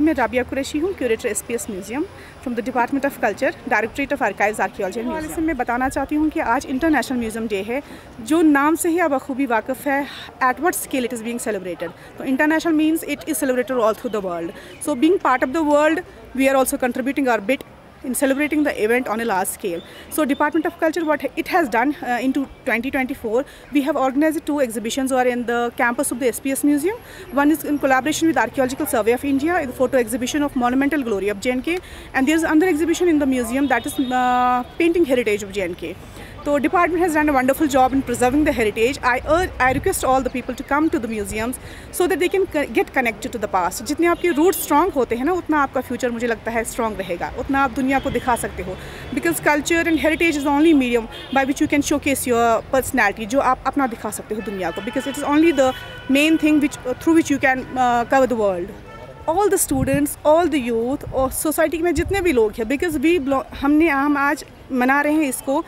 मैं राबिया कुरैशी हूँ curator S P S museum from the department of culture directorate of archives archaeology हवाले से मैं बताना चाहती हूँ कि आज इंटरनेशनल म्यूज़ियम डे है जो नाम से ही अब बखूबी वाकफ़ है at what scale it is being celebrated तो international means it is celebrated all through the world so being part of the world we are also contributing our bit in celebrating the event on a large scale. So Department of Culture, what it has done uh, into 2024, we have organized two exhibitions are in the campus of the SPS Museum. One is in collaboration with Archaeological Survey of India, the photo exhibition of Monumental Glory of JNK. And there's another exhibition in the museum that is uh, Painting Heritage of JNK. So department has done a wonderful job in preserving the heritage. I urge, I request all the people to come to the museums so that they can get connected to the past. जितने आपके root strong होते हैं ना उतना आपका future मुझे लगता है स्ट्रॉन्ग रहेगा उतना आप दुनिया को दिखा सकते हो because culture and heritage is only medium by which you can showcase your personality जो आप अपना दिखा सकते हो दुनिया को because it is only the main thing which through which you can cover the world all the students all the youth और society में जितने भी लोग हैं बिकॉज़ वी हमने हम आज मना रहे हैं इसको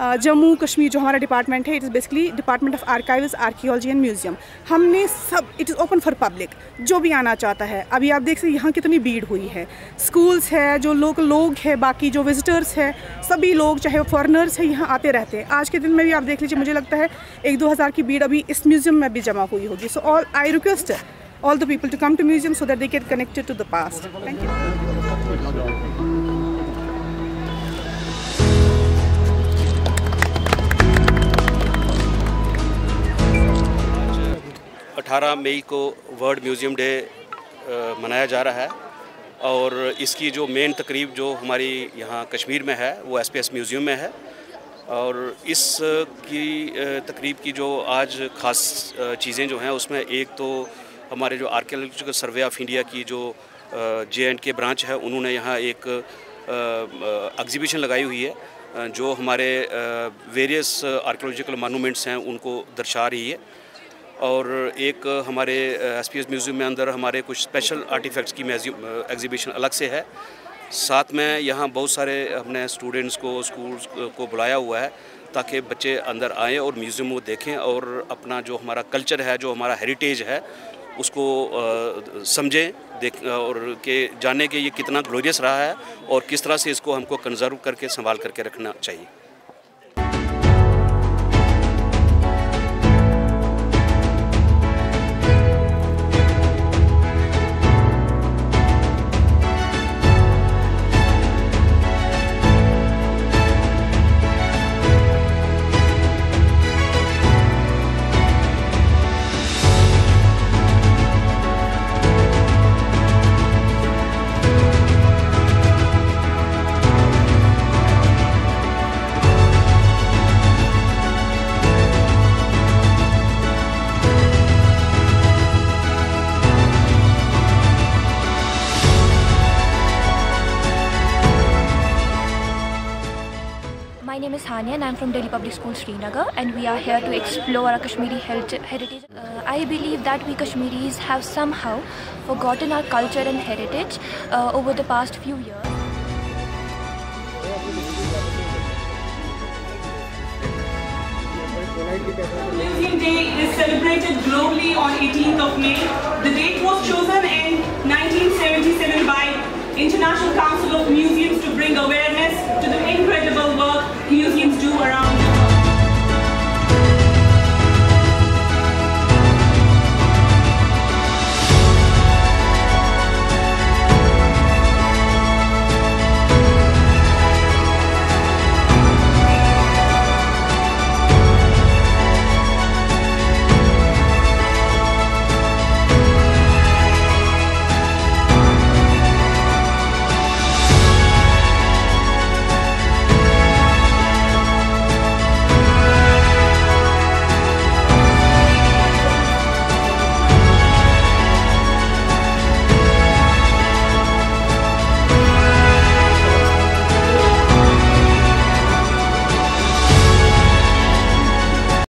जम्मू कश्मीर जो हमारा डिपार्टमेंट है it is basically department of archives archaeology and museum हमने सब it is open for public जो भी आना चाहता है। अभी आप देख सकते यहाँ कितनी भीड़ हुई है। स्कूल्स है, जो लोकल लोग हैं, बाकी जो विजिटर्स हैं, सभी लोग, चाहे वो फॉरनर्स हैं, यहाँ आते रहते हैं। आज के दिन में भी आप देख लीजिए, मुझे लगता है एक दो हज़ार की भीड़ अभी इस म्यूज़ियम में भी जमा हुई होगी। So all I request all the people to come to museum so that they get connected to the past. Thank you. अठारह मई को वर्ल्ड म्यूज़ियम डे मनाया जा रहा है और इसकी जो मेन तकरीब जो हमारी यहाँ कश्मीर में है, वो एसपीएस म्यूज़ियम में है और इस की तकरीब की जो आज ख़ास चीज़ें जो हैं उसमें एक तो हमारे जो आर्कियोलॉजिकल सर्वे ऑफ़ इंडिया की जो जे एंड के ब्रांच है, उन्होंने यहाँ एक एग्ज़िबिशन लगाई हुई है जो हमारे वेरियस आर्कियोलॉजिकल मानूमेंट्स हैं, उनको दर्शा रही है। और एक हमारे एस पी म्यूज़ियम में अंदर हमारे कुछ स्पेशल आर्टिफैक्ट्स की एग्जीबिशन अलग से है। साथ में यहाँ बहुत सारे अपने स्टूडेंट्स को, स्कूल्स को बुलाया हुआ है ताकि बच्चे अंदर आएँ और म्यूज़ियम को देखें और अपना जो हमारा कल्चर है, जो हमारा हेरिटेज है, उसको समझें, देख, और के जाने के ये कितना ग्लोरियस रहा है और किस तरह से इसको हमको कंजर्व करके, संभाल करके रखना चाहिए। Name is Hania and I'm from Delhi Public School Srinagar and we are here to explore our Kashmiri heritage. Uh, I believe that we Kashmiris have somehow forgotten our culture and heritage uh, over the past few years. Museum Day is celebrated globally on 18th of May. The date was chosen in 1977 by International Council of Museums to bring